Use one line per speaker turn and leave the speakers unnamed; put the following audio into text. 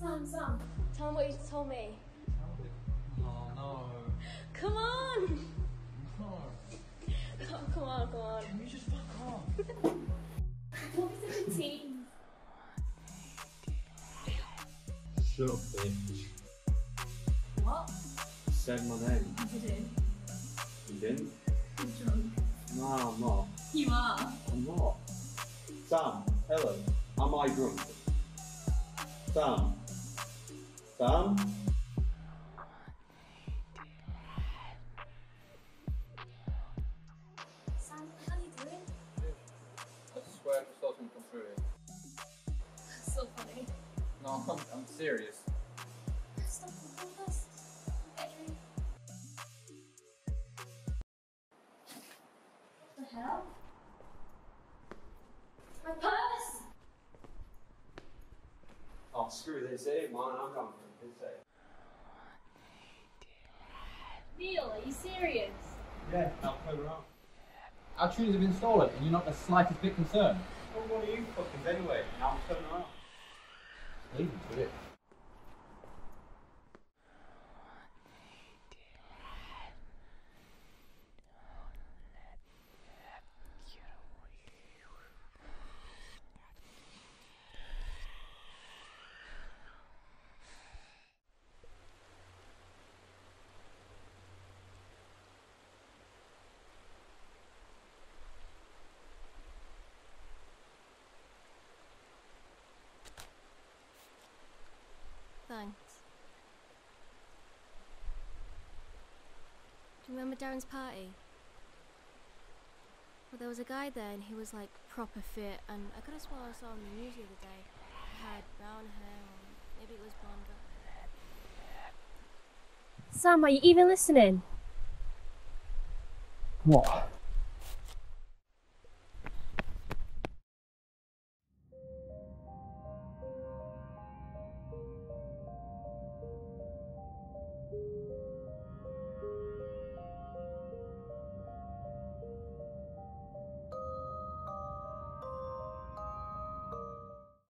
Sam, Sam, tell him what you told me.
Oh no.
Come on!
No.
Come, come on, come on.
Can you just fuck off?
What was it, team?
Shut up, bitch.
What?
Said my name.
You didn't.
You didn't?
I'm drunk.
No, I'm not.
You are.
I'm not. Sam, Helen, am I drunk? Sam. Sam?
Sam, how are you doing?
I swear I saw something come through here.
So funny.
No, I'm, I'm serious.
Stop the us. Get a drink. What the hell? My purse!
Oh, screw this, eh, man. I'm going for this, eh?
Neil, are you serious?
Yeah, now turn around.
Our tunes have been stolen and you're not the slightest bit concerned.
Well, what are you fuckers anyway? Now turn around.
Leave him to it.
Remember Darren's party? Well, there was a guy there and he was like proper fit, and I could have sworn I saw him in the news the other day. He had brown hair, or maybe it was blonde. But... Sam, are you even listening?
What?